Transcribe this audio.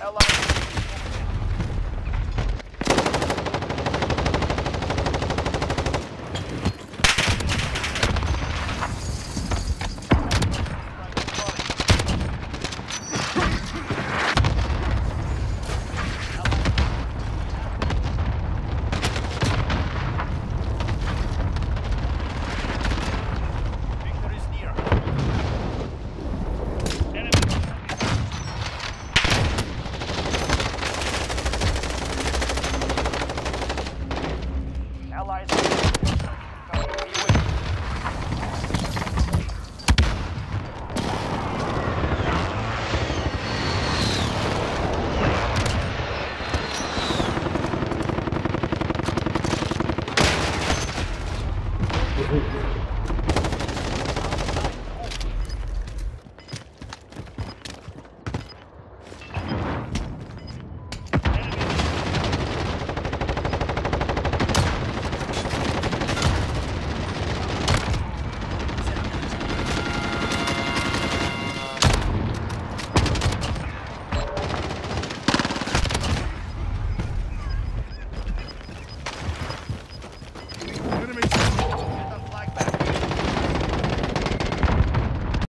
Allied.